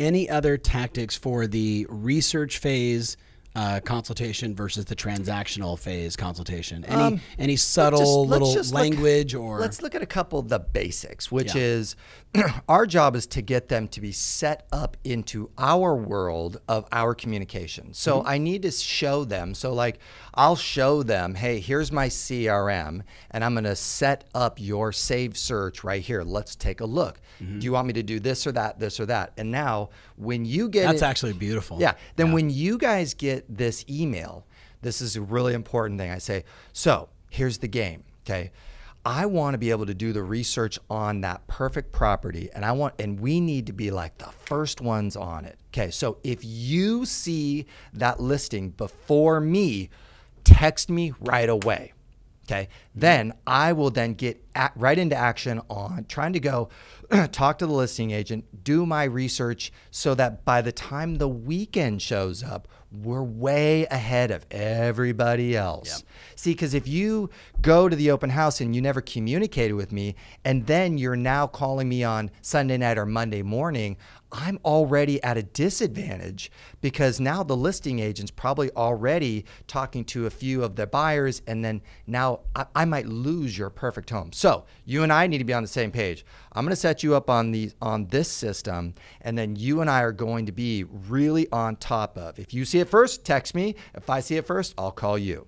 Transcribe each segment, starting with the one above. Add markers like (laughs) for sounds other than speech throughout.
any other tactics for the research phase uh, consultation versus the transactional phase consultation? Any Um, any Let's subtle just- let's little just look- language or let's look at a couple of the basics which Yeah. is (clears throat) our job is to get them to be set up into our world of our communication so Mm-hmm. i need to show them so like i'll show them hey here's my crm and i'm going to set up your save search right here let's take a look Mm-hmm. do you want me to do this or that this or that and now when you get that's it- actually beautiful. yeah. Then when you guys get this email, this is a really important thing. I say, so here's the game. Okay. I want to be able to do the research on that perfect property and I want and we need to be like the first ones on it. Okay. So if you see that listing before me, text me right away. Okay. Then I will then get at, right into action on trying to go (clears throat) talk to the listing agent, do my research so that by the time the weekend shows up, we're way ahead of everybody else. See, because if you go to the open house and you never communicated with me, and then you're now calling me on Sunday night or Monday morning, I'm already at a disadvantage because now the listing agent's probably already talking to a few of the buyers, and then now I, I might lose your perfect home. So you and I need to be on the same page. I'm going to set you up on the on this system, and then you and I are going to be really on top of. If you see it first, text me. If I see it first, I'll call you.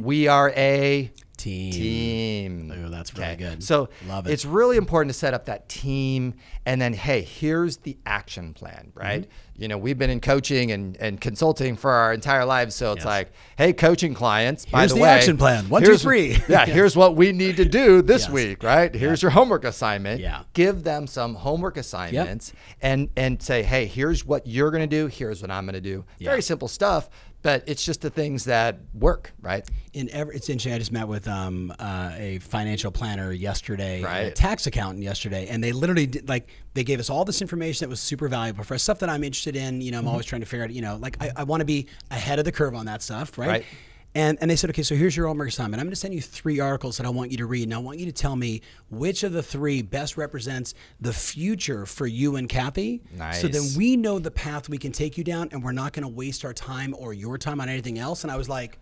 We are a Team. team. Ooh, that's really good. So Love it. it's really important to set up that team and then hey, here's the action plan, right? Mm-hmm. You know, we've been in coaching and, and consulting for our entire lives. So it's Yes. like, hey, coaching clients, by Here's the, the way, action plan. One, two, three. (laughs) Yeah, here's what we need to do this Yes. week, right? Here's your homework assignment. Yeah. Give them some homework assignments and and say, hey, here's what you're gonna do, here's what I'm gonna do. Yeah. Very simple stuff, but it's just the things that work, right? in every, it's interesting. I just met with um, uh, a financial planner yesterday, and a Right. tax accountant yesterday, and they literally did, like they gave us all this information that was super valuable for us, stuff that I'm interested in. You know, I'm Mm-hmm. always trying to figure out. You know, like I, I want to be ahead of the curve on that stuff, right? Right. And, and they said, okay, so here's your homework assignment. I'm going to send you three articles that I want you to read, and I want you to tell me which of the three best represents the future for you and Kathy. So then we know the path we can take you down, and we're not going to waste our time or your time on anything else. And I was like,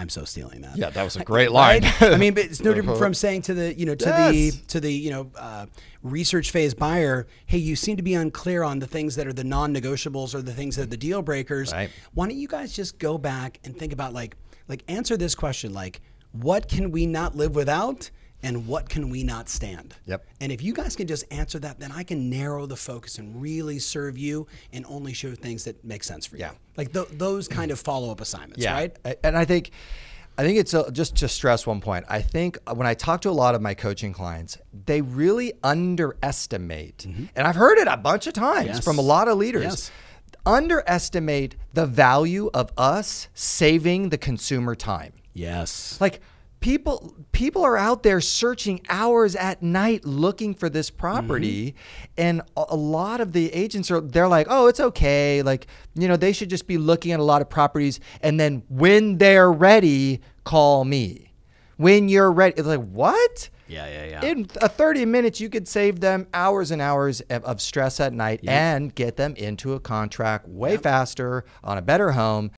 I'm so stealing that. Yeah, that was a great line. Right? I mean, but it's no different from (laughs) saying to the you know to Yes. the to the you know uh, research phase buyer, hey, you seem to be unclear on the things that are the non-negotiables or the things that are the deal breakers. Right. Why don't you guys just go back and think about like like answer this question like what can we not live without and what can we not stand? Yep. And if you guys can just answer that, then I can narrow the focus and really serve you and only show things that make sense for you. Yeah. Like th- those kind of follow-up assignments, yeah. right? And I think, I think it's a, just to stress one point. I think when I talk to a lot of my coaching clients, they really underestimate, mm-hmm. and I've heard it a bunch of times. Yes. from a lot of leaders. Yes. Underestimate the value of us saving the consumer time. Yes. Like people people are out there searching hours at night looking for this property mm-hmm. and a, lot of the agents are they're like, "Oh, it's okay. Like, you know, they should just be looking at a lot of properties and then when they're ready, call me." When you're ready, it's like, "What?" Yeah, yeah, yeah. In a 30 minutes, you could save them hours and hours of, of stress at night and get them into a contract way faster on a better home